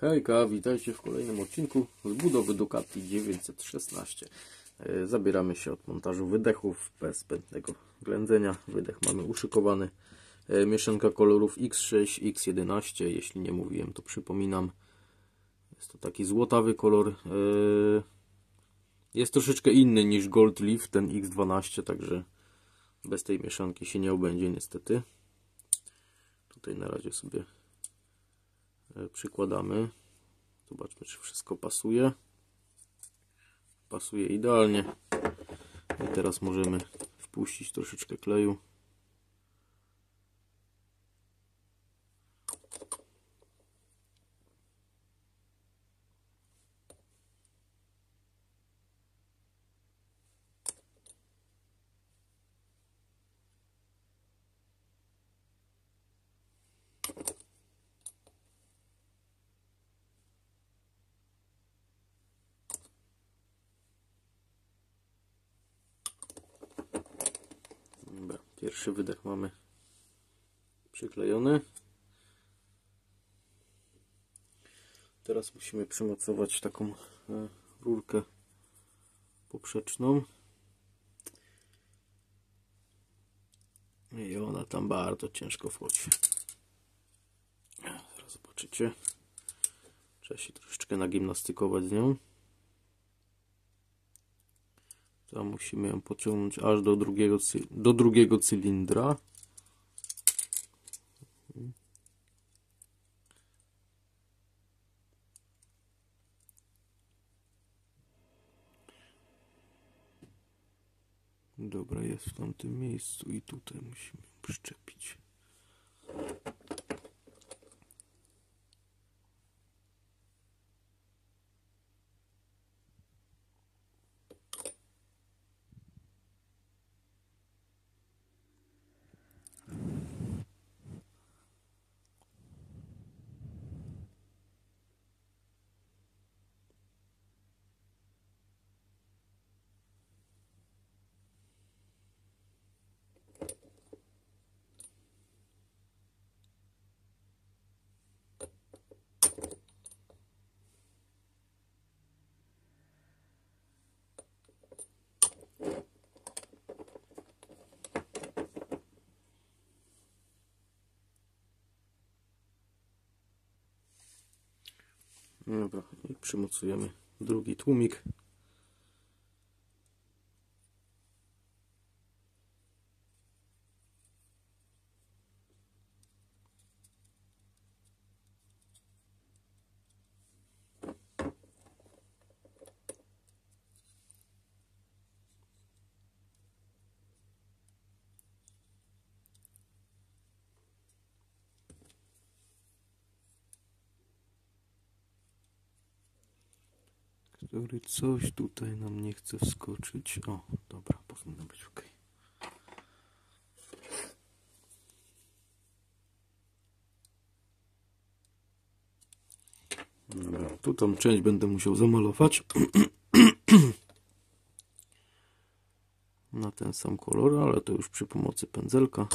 Hejka, witajcie w kolejnym odcinku z budowy Ducati 916. E, Zabieramy się od montażu wydechów bez zbędnego ględzenia. Wydech mamy uszykowany. E, Mieszanka kolorów X6, X11. Jeśli nie mówiłem, to przypominam. Jest to taki złotawy kolor. E, Jest troszeczkę inny niż Gold Leaf, ten X12, także bez tej mieszanki się nie obędzie niestety. Tutaj na razie sobie przykładamy. Zobaczmy, czy wszystko pasuje. Pasuje idealnie. I teraz możemy wpuścić troszeczkę kleju. Dobra, pierwszy wydech mamy przyklejony. Teraz musimy przymocować taką e, rurkę poprzeczną. I ona tam bardzo ciężko wchodzi. Zaraz zobaczycie. Trzeba się troszeczkę nagimnastykować z nią. To musimy ją pociągnąć aż do drugiego, do drugiego cylindra. Dobra, jest w tamtym miejscu i tutaj musimy przyczepić. Dobra, i przymocujemy drugi tłumik. Który coś tutaj nam nie chce wskoczyć. O, dobra, powinno być ok. Dobra, tu tą część będę musiał zamalować na ten sam kolor, ale to już przy pomocy pędzelka.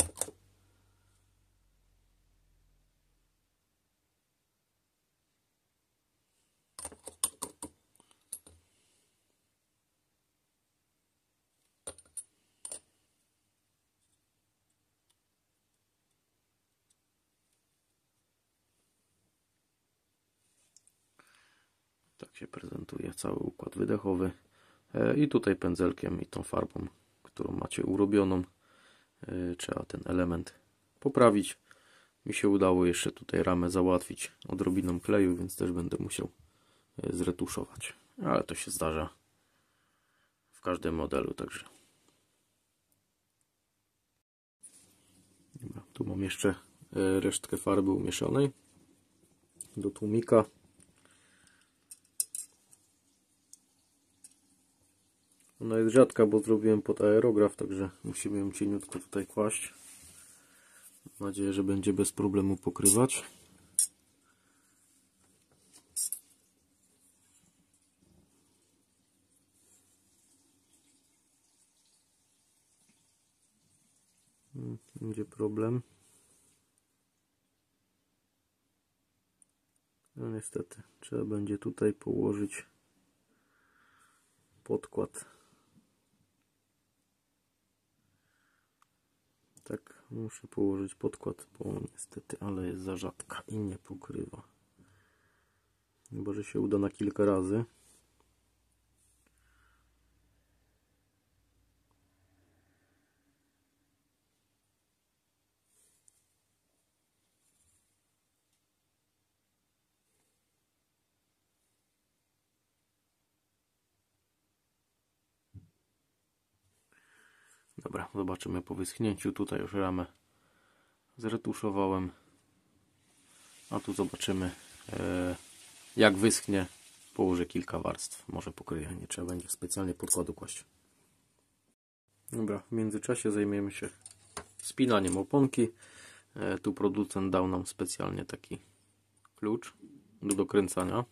Tak się prezentuje cały układ wydechowy. E, I tutaj pędzelkiem i tą farbą, którą macie urobioną, e, trzeba ten element poprawić. Mi się udało jeszcze tutaj ramę załatwić odrobiną kleju, więc też będę musiał e, zretuszować. Ale to się zdarza w każdym modelu, także. Tu mam jeszcze resztkę farby umieszanej do tłumika. Ona jest rzadka, bo zrobiłem pod aerograf, także musimy ją cieniutko tutaj kłaść. Mam nadzieję, że będzie bez problemu pokrywać. Będzie problem. No niestety, trzeba będzie tutaj położyć podkład. Tak, muszę położyć podkład, bo niestety, ale jest za rzadka i nie pokrywa. Chyba, że się uda na kilka razy. Dobra, zobaczymy po wyschnięciu. Tutaj już ramę zretuszowałem. A tu zobaczymy e, jak wyschnie. Położę kilka warstw. Może pokryję. Nie trzeba będzie specjalnie podkładu kłaść. Dobra, w międzyczasie zajmiemy się spinaniem oponki. E, tu producent dał nam specjalnie taki klucz do dokręcania.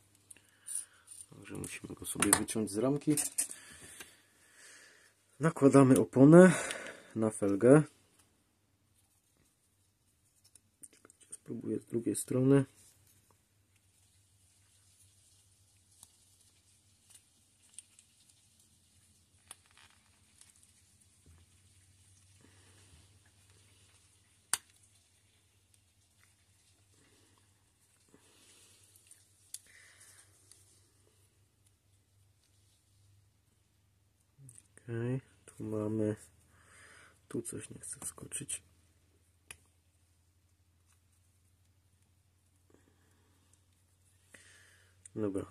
Także musimy go sobie wyciąć z ramki. Nakładamy oponę na felgę. Spróbuję z drugiej strony. Okay, tu mamy, tu coś nie chce wskoczyć. Dobra.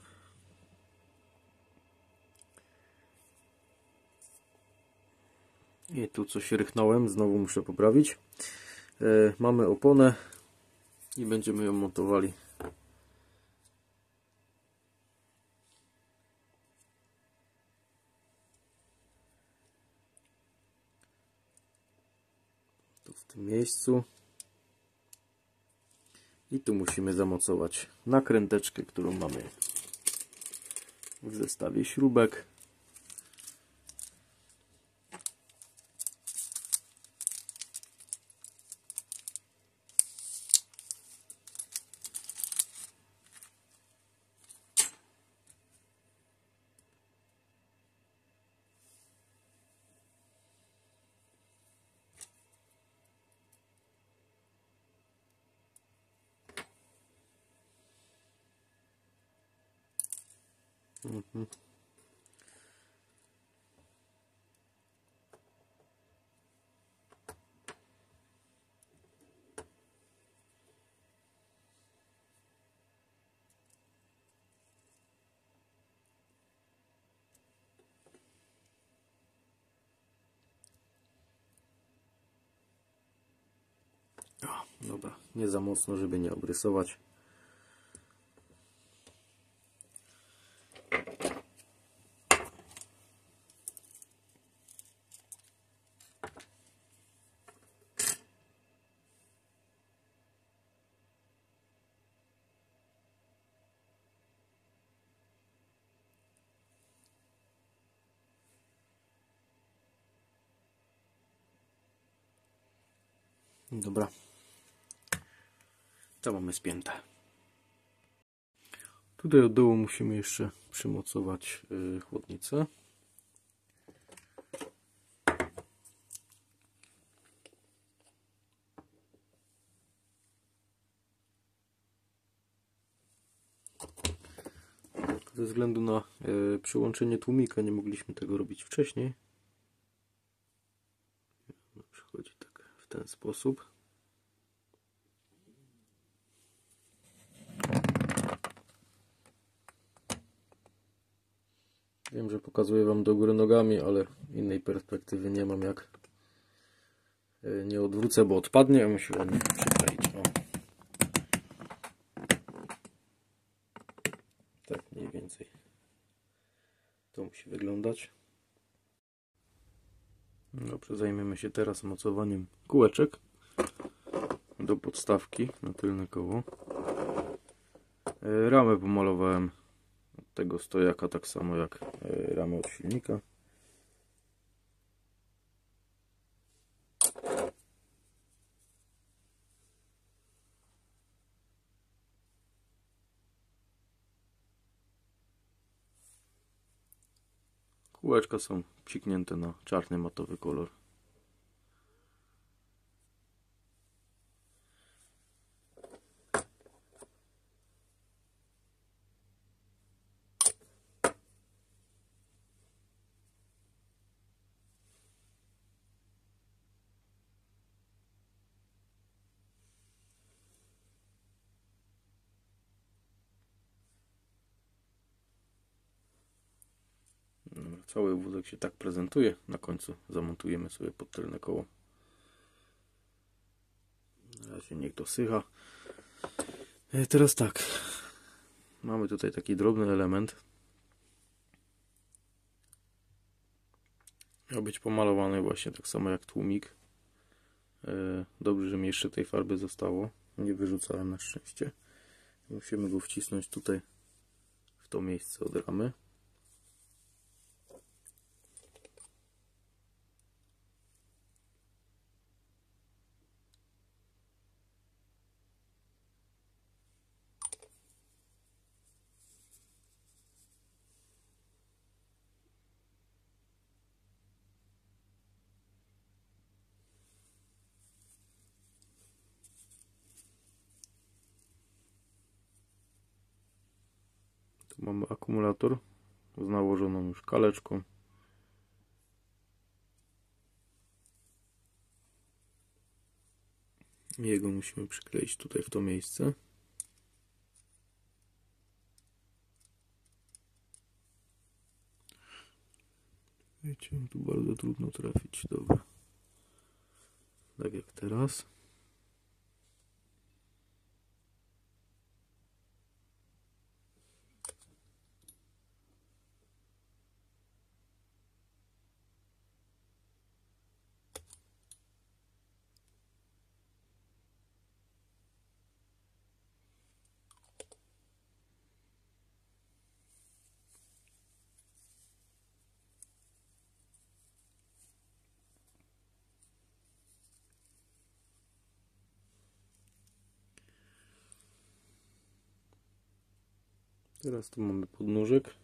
I tu coś rychnąłem, znowu muszę poprawić. E, mamy oponę i będziemy ją montowali miejscu. I tu musimy zamocować nakręteczkę, którą mamy w zestawie śrubek Mhm. Nie za mocno, żeby nie obrysować. Dobra. To mamy spięte. Tutaj od dołu musimy jeszcze przymocować yy, chłodnicę. Ze względu na yy, przyłączenie tłumika nie mogliśmy tego robić wcześniej. Przychodzi tak ten sposób. Wiem, że pokazuję Wam do góry nogami, ale innej perspektywy nie mam jak e, nie odwrócę, bo odpadnie, a musi ładnie przykleić. O. Tak mniej więcej to musi wyglądać. Dobrze, zajmiemy się teraz mocowaniem kółeczek do podstawki na tylne koło. E, ramę pomalowałem od tego stojaka tak samo jak e, ramę od silnika. Kółeczka są psiknięte na czarny matowy kolor. Dobra, Cały wózek się tak prezentuje. Na końcu zamontujemy sobie pod tylne koło. Na razie niech dosycha. E, Teraz tak. Mamy tutaj taki drobny element. Miał być pomalowany właśnie tak samo jak tłumik. E, Dobrze, że mi jeszcze tej farby zostało. Nie wyrzucałem na szczęście. Musimy go wcisnąć tutaj w to miejsce od ramy. Mamy akumulator z nałożoną już kaleczką. Jego musimy przykleić tutaj w to miejsce. Wiecie, tu bardzo trudno trafić. Dobra. Tak jak teraz. Teraz tu mamy podnóżek.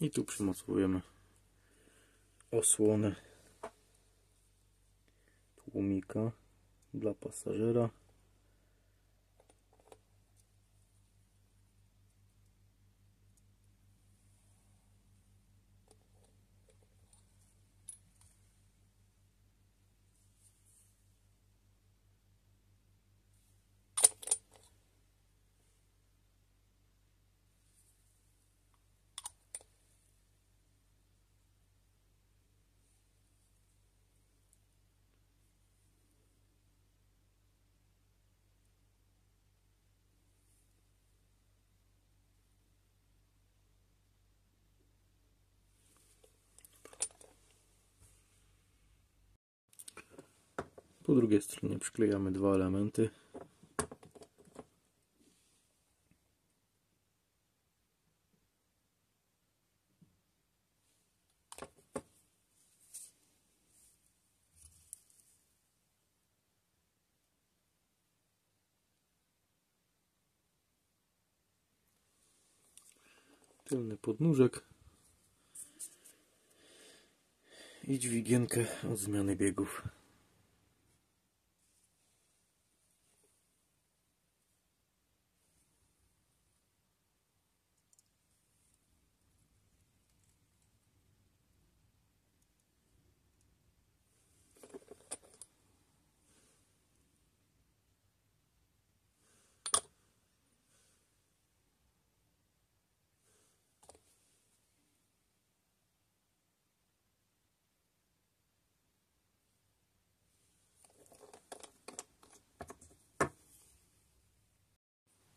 I tu przymocowujemy osłonę tłumika dla pasażera. Po drugiej stronie przyklejamy dwa elementy. Tylny podnóżek i dźwigienkę od zmiany biegów.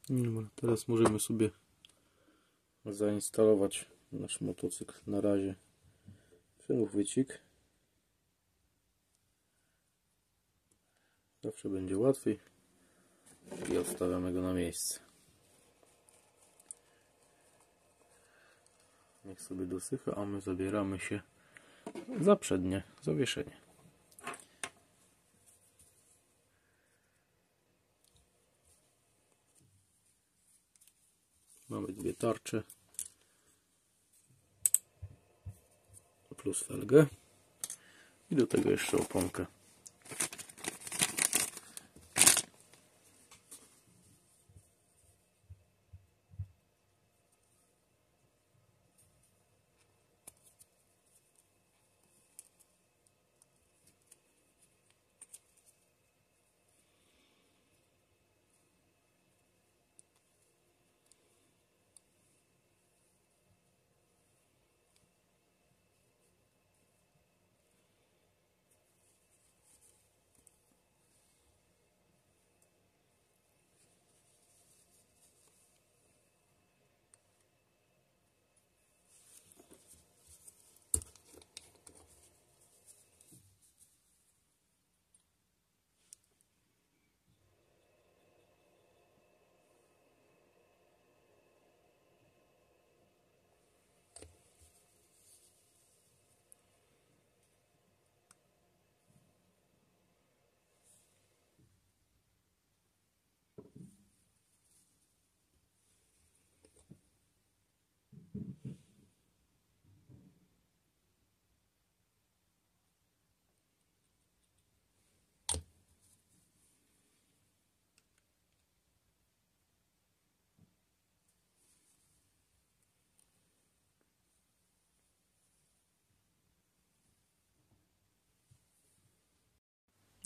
Dobra, teraz możemy sobie zainstalować nasz motocykl na razie uchwycik. Zawsze będzie łatwiej i odstawiamy go na miejsce. Niech sobie dosycha, a my zabieramy się za przednie zawieszenie. Tarcze plus felgę i do tego jeszcze oponkę.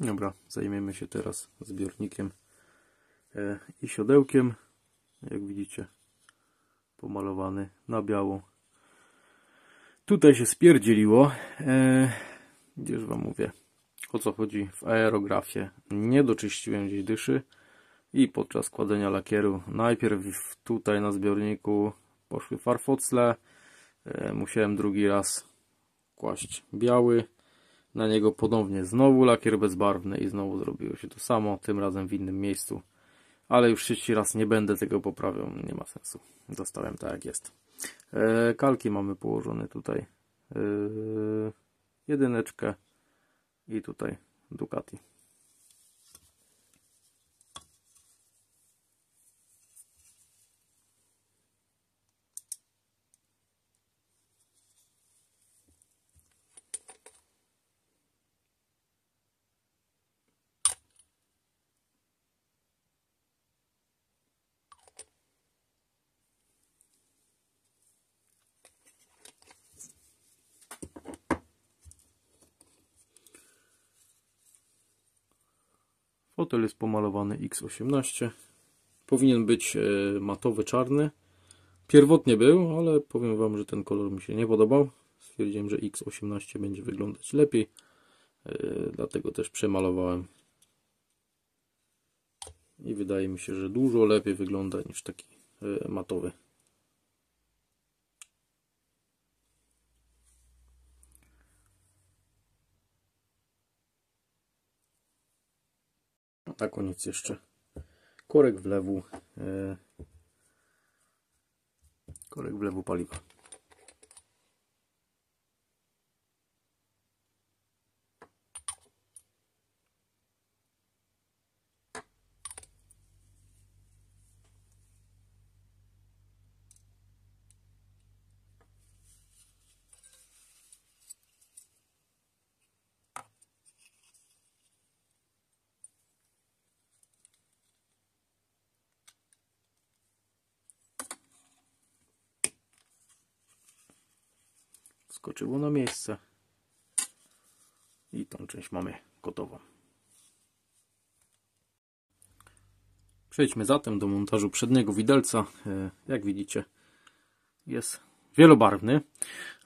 Dobra, zajmiemy się teraz zbiornikiem e, i siodełkiem. Jak widzicie, pomalowany na biało. Tutaj się spierdzieliło. E, gdzież wam mówię, o co chodzi w aerografię. Nie doczyściłem gdzieś dyszy i podczas kładenia lakieru najpierw tutaj na zbiorniku poszły farfocle. E, musiałem drugi raz kłaść biały na niego ponownie znowu lakier bezbarwny i znowu zrobiło się to samo, tym razem w innym miejscu. Ale już trzeci raz nie będę tego poprawiał, nie ma sensu. Zostałem tak jak jest. E, kalki mamy położone tutaj. E, jedyneczkę i tutaj Ducati. Fotel jest pomalowany X18. Powinien być e, matowy, czarny. Pierwotnie był, ale powiem Wam, że ten kolor mi się nie podobał. Stwierdziłem, że X18 będzie wyglądać lepiej. E, dlatego też przemalowałem. I wydaje mi się, że dużo lepiej wygląda niż taki e, matowy. Na koniec jeszcze korek wlewu e, korek wlewu paliwa. Skoczyło na miejsce i tą część mamy gotową. Przejdźmy zatem do montażu przedniego widelca. E, jak widzicie jest wielobarwny.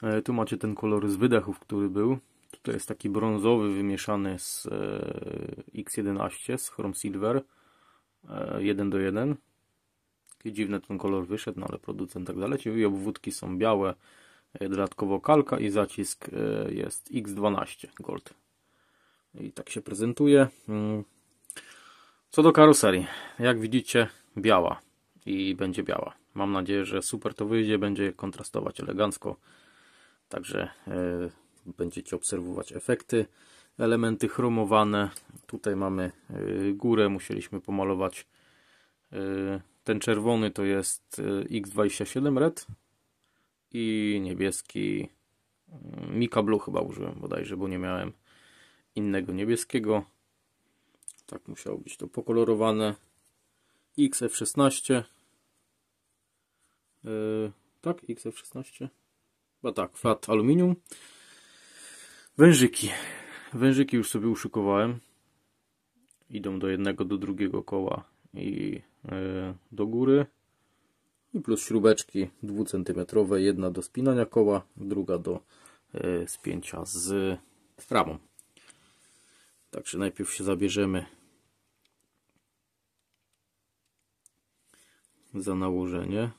E, tu macie ten kolor z wydechów, który był. Tutaj jest taki brązowy wymieszany z e, X11 z Chrome Silver 1 do 1. Taki dziwny ten kolor wyszedł, no ale producent tak zalecił i obwódki są białe. E, Dodatkowo kalka i zacisk e, jest X12 Gold. I tak się prezentuje. Mm. Co do karoserii, jak widzicie, biała i będzie biała. Mam nadzieję, że super to wyjdzie, będzie kontrastować elegancko. Także e, będziecie obserwować efekty. Elementy chromowane. Tutaj mamy górę, musieliśmy pomalować. Ten czerwony to jest e, X27 Red i niebieski mm, Mika Blue chyba użyłem bodajże, bo nie miałem innego niebieskiego. Tak musiało być to pokolorowane. XF16 Yy, tak, XF16. Chyba tak, flat aluminium. Wężyki. Wężyki już sobie uszykowałem. Idą do jednego, do drugiego koła i yy, do góry. I plus śrubeczki 2 cm. Jedna do spinania koła, druga do yy, spięcia z ramą. Także najpierw się zabierzemy za nałożenie.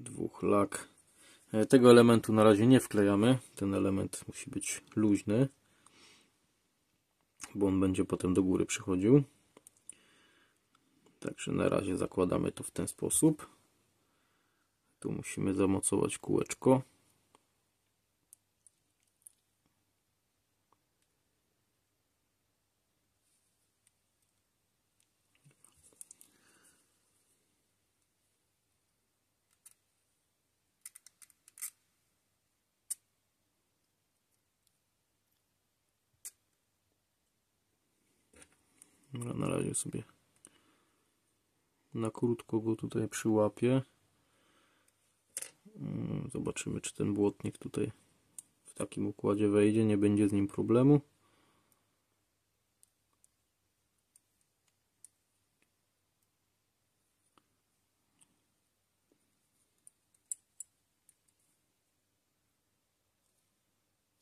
dwóch lak. E, tego elementu na razie nie wklejamy. Ten element musi być luźny, bo on będzie potem do góry przychodził. Także na razie zakładamy to w ten sposób. Tu musimy zamocować kółeczko. Dobra, na razie sobie na krótko go tutaj przyłapię. Mm, Zobaczymy, czy ten błotnik tutaj w takim układzie wejdzie, nie będzie z nim problemu.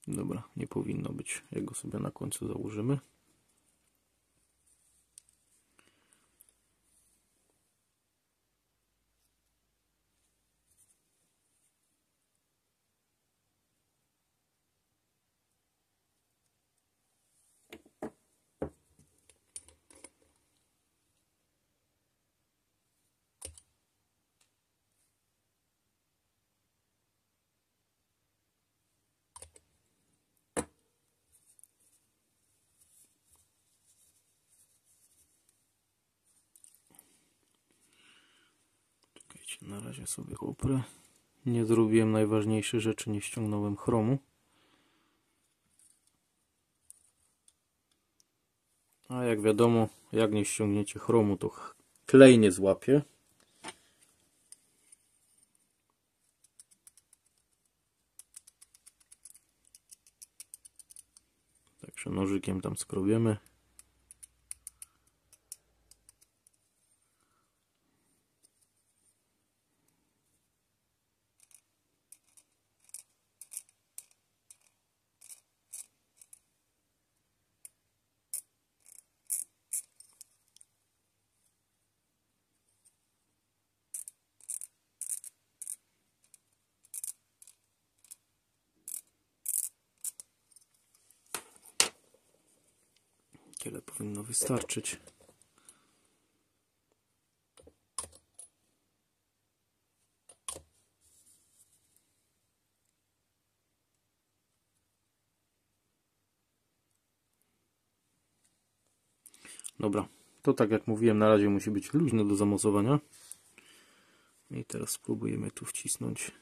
Dobra, nie powinno być. Jak go sobie na końcu założymy. Razie sobie uprę. Nie zrobiłem najważniejszych rzeczy, nie ściągnąłem chromu. A jak wiadomo, jak nie ściągniecie chromu, to klej nie złapie. Także nożykiem tam skrobiemy. Tyle powinno wystarczyć. Dobra, to tak jak mówiłem, na razie musi być luźne do zamocowania. I teraz spróbujemy tu wcisnąć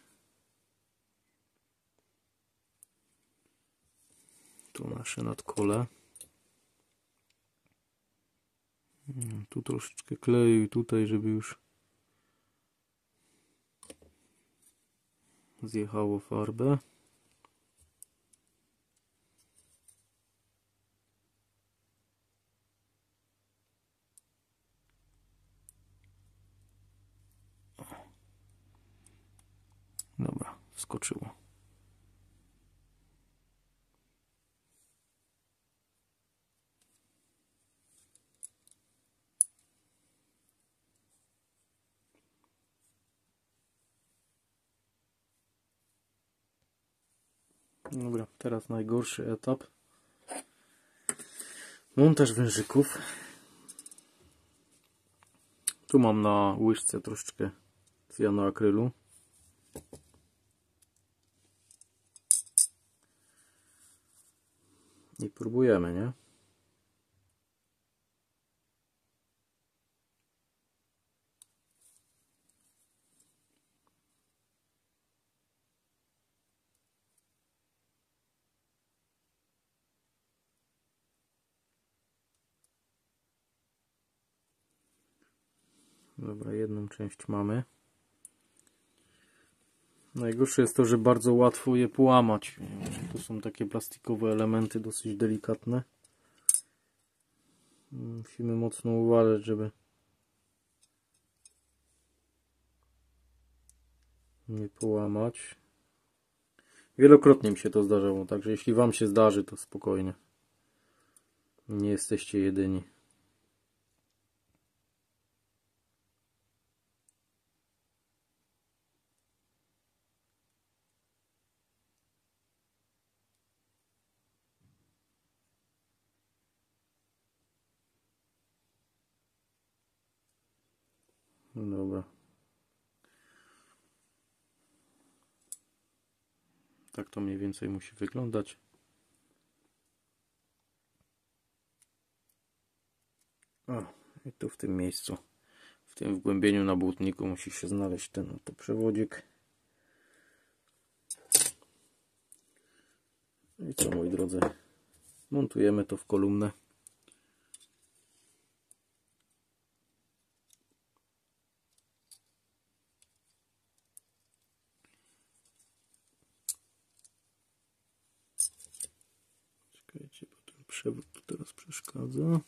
tu nasze nadkole. Tu troszeczkę kleju i tutaj, żeby już zjechało farbę. Dobra, wskoczyło. Dobra, teraz najgorszy etap. Montaż wężyków. Tu mam na łyżce troszeczkę cyjanoakrylu. I próbujemy, nie? Dobra, jedną część mamy. Najgorsze jest to, że bardzo łatwo je połamać. To są takie plastikowe elementy dosyć delikatne. Musimy mocno uważać, żeby nie połamać. Wielokrotnie mi się to zdarzało, także jeśli Wam się zdarzy, to spokojnie. Nie jesteście jedyni. Dobra. Tak to mniej więcej musi wyglądać. O, i tu w tym miejscu, w tym wgłębieniu na błotniku musi się znaleźć ten oto przewodzik. I co moi drodzy, montujemy to w kolumnę. Czekajcie, bo ten przewód tu teraz przeszkadza.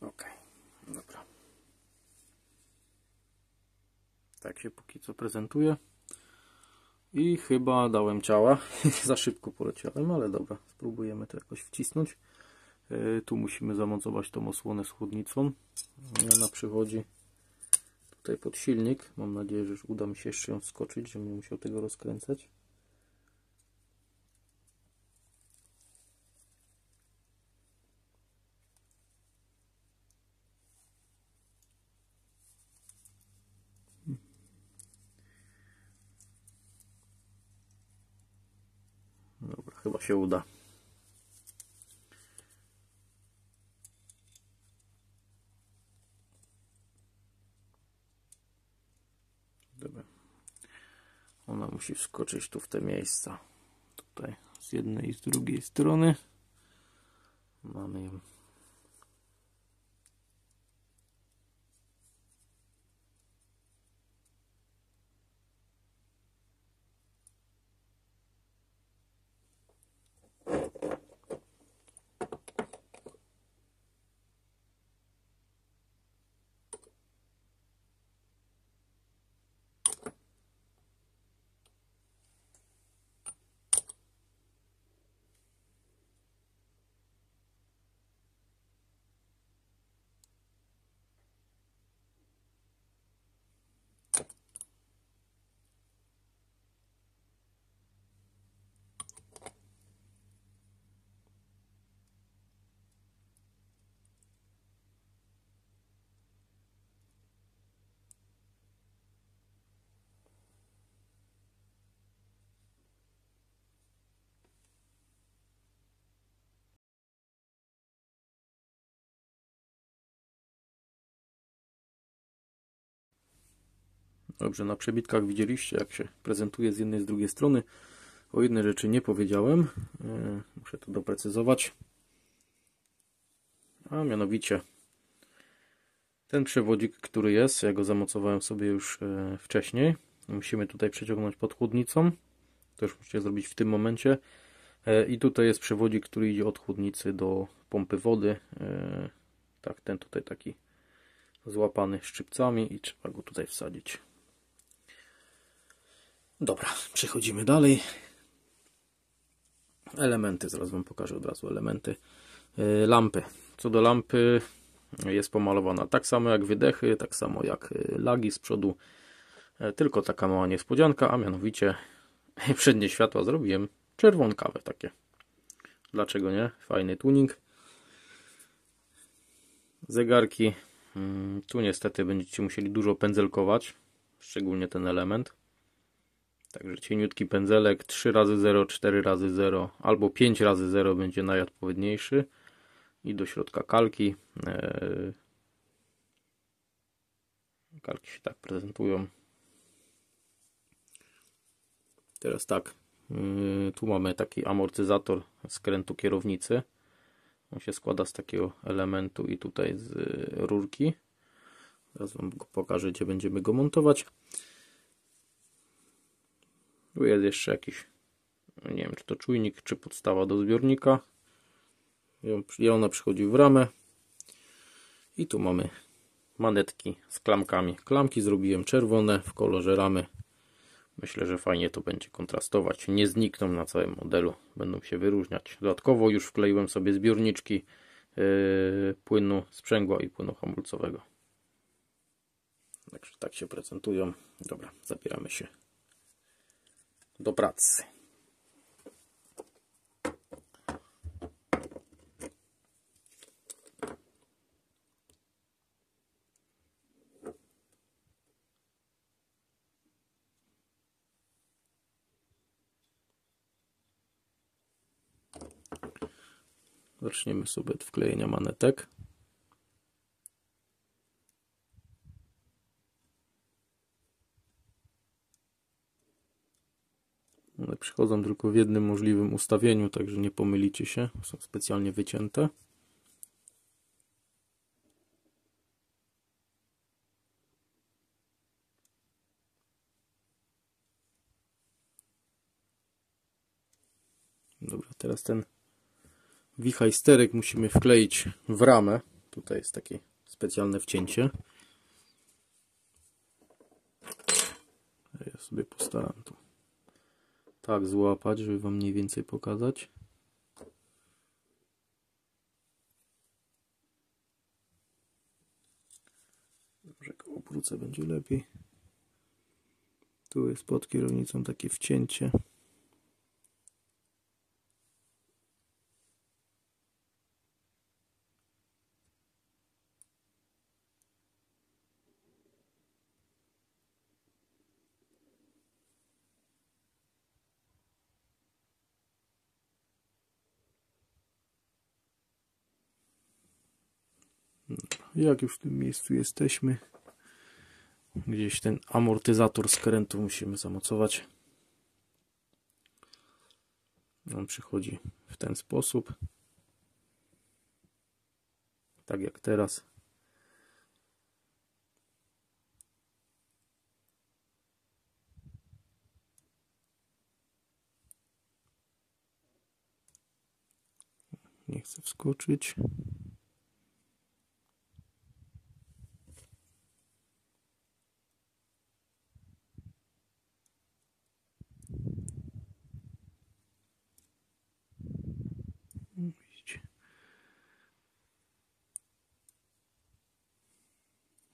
Ok, dobra. Tak się póki co prezentuje. I chyba dałem ciała. Za szybko poleciałem, ale dobra. Spróbujemy to jakoś wcisnąć. Yy, tu musimy zamocować tą osłonę z chłodnicą. Ona przychodzi tutaj pod silnik. Mam nadzieję, że uda mi się jeszcze ją wskoczyć, żebym nie musiał tego rozkręcać. Dobra, chyba się uda. Dobra. Ona musi wskoczyć tu w te miejsca. Tutaj z jednej i z drugiej strony. Mamy ją. Dobrze, na przebitkach widzieliście, jak się prezentuje z jednej i z drugiej strony. O jednej rzeczy nie powiedziałem. E, muszę to doprecyzować. A mianowicie ten przewodzik, który jest, ja go zamocowałem sobie już e, wcześniej. Musimy tutaj przeciągnąć pod chłodnicą. To już musicie zrobić w tym momencie. E, I tutaj jest przewodzik, który idzie od chłodnicy do pompy wody. Tak, ten tutaj taki złapany szczypcami i trzeba go tutaj wsadzić. Dobra, przechodzimy dalej. Elementy, zaraz Wam pokażę od razu elementy. E, lampy. Co do lampy jest pomalowana tak samo jak wydechy, tak samo jak e, lagi z przodu. E, tylko taka mała niespodzianka, a mianowicie przednie światła zrobiłem czerwonkawe takie. Dlaczego nie? Fajny tuning. Zegarki. Mm, tu niestety będziecie musieli dużo pędzelkować, szczególnie ten element. Także cieniutki pędzelek 3 razy 0 4 razy 0 albo 5 razy 0 będzie najodpowiedniejszy. I do środka kalki. Eee, kalki się tak prezentują. Teraz tak. Yy, tu mamy taki amortyzator skrętu kierownicy. On się składa z takiego elementu i tutaj z rurki. Teraz Wam go pokażę, gdzie będziemy go montować. Tu jest jeszcze jakiś, nie wiem czy to czujnik, czy podstawa do zbiornika. I ona przychodzi w ramę. I tu mamy manetki z klamkami. Klamki zrobiłem czerwone w kolorze ramy. Myślę, że fajnie to będzie kontrastować. Nie znikną na całym modelu. Będą się wyróżniać. Dodatkowo już wkleiłem sobie zbiorniczki yy, płynu sprzęgła i płynu hamulcowego. Także tak się prezentują. Dobra, zabieramy się do pracy. Zaczniemy sobie od wklejenia manetek. One przychodzą tylko w jednym możliwym ustawieniu, także nie pomylicie się. Są specjalnie wycięte. Dobra, teraz ten wichajsterek musimy wkleić w ramę. Tutaj jest takie specjalne wcięcie. Ja sobie postaram tu tak złapać, żeby Wam mniej więcej pokazać. Może go obrócę, będzie lepiej. Tu jest pod kierownicą takie wcięcie. Jak już w tym miejscu jesteśmy, gdzieś ten amortyzator skrętu musimy zamocować. On przychodzi w ten sposób. Tak jak teraz. Nie chcę wskoczyć.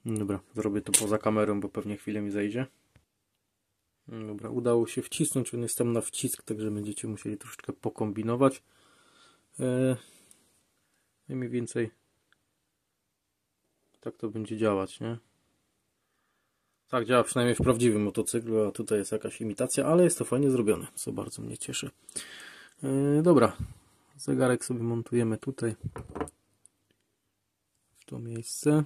Dobra, zrobię to poza kamerą, bo pewnie chwilę mi zejdzie. Dobra, udało się wcisnąć, on jest tam na wcisk, także będziecie musieli troszeczkę pokombinować. Eee, mniej więcej tak to będzie działać, nie? Tak działa przynajmniej w prawdziwym motocyklu, a tutaj jest jakaś imitacja, ale jest to fajnie zrobione, co bardzo mnie cieszy. Eee, dobra, zegarek sobie montujemy tutaj w to miejsce.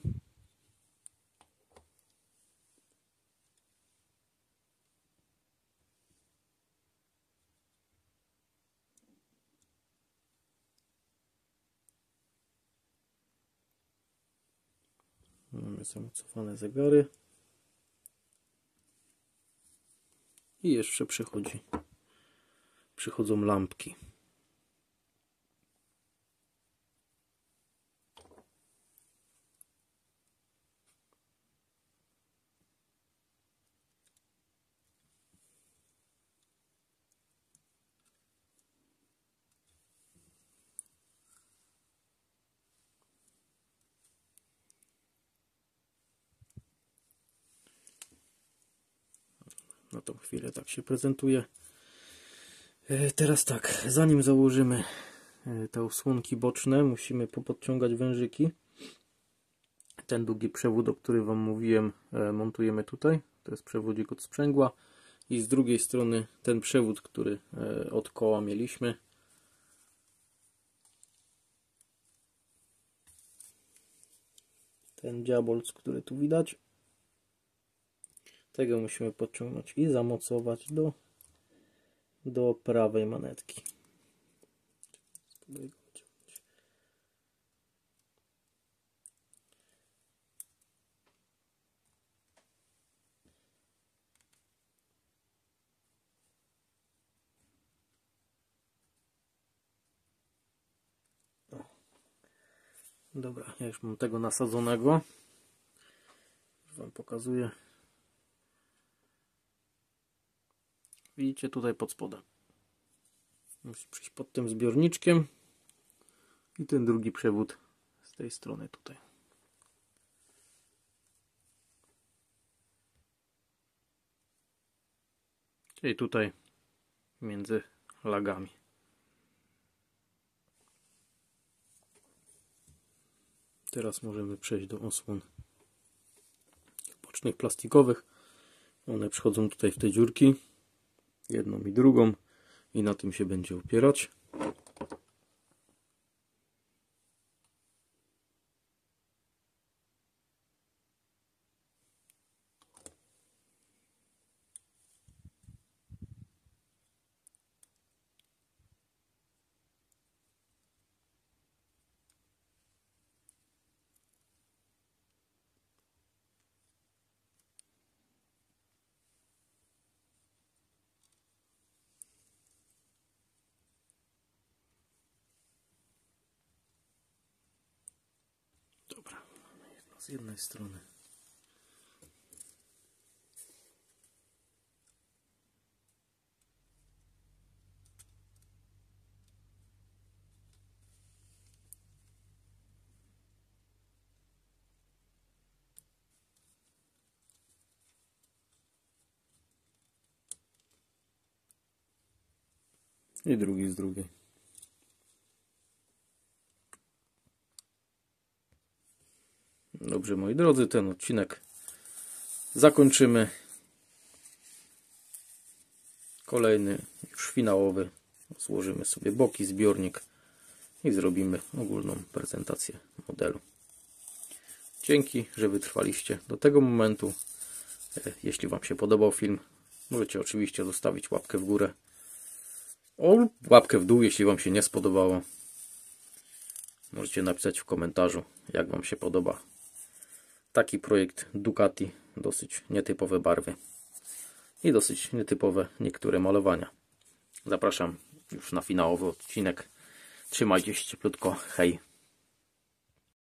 Mamy zamocowane zegary. I jeszcze przychodzi, przychodzą lampki. Na tą chwilę tak się prezentuje. E, Teraz tak, zanim założymy e, te osłonki boczne, musimy popodciągać wężyki. Ten długi przewód, o którym Wam mówiłem, e, montujemy tutaj. To jest przewodzik od sprzęgła. I z drugiej strony ten przewód, który od koła mieliśmy. Ten diabolc, który tu widać. Tego musimy podciągnąć i zamocować do, do prawej manetki. Dobra, ja już mam tego nasadzonego. Już Wam pokazuję. Widzicie tutaj pod spodem. Musi przyjść pod tym zbiorniczkiem i ten drugi przewód z tej strony tutaj. Czyli tutaj między lagami. Teraz możemy przejść do osłon bocznych plastikowych. One przychodzą tutaj w te dziurki jedną i drugą i na tym się będzie opierać. Jednej strony. I drugi z drugiej. Dobrze, moi drodzy, ten odcinek zakończymy. Kolejny, już finałowy. Złożymy sobie boki, zbiornik i zrobimy ogólną prezentację modelu. Dzięki, że wytrwaliście do tego momentu. E, Jeśli Wam się podobał film, możecie oczywiście zostawić łapkę w górę. O, łapkę w dół, jeśli Wam się nie spodobało. Możecie napisać w komentarzu, jak Wam się podoba taki projekt Ducati. Dosyć nietypowe barwy i dosyć nietypowe niektóre malowania. Zapraszam już na finałowy odcinek. Trzymajcie się cieplutko. Hej!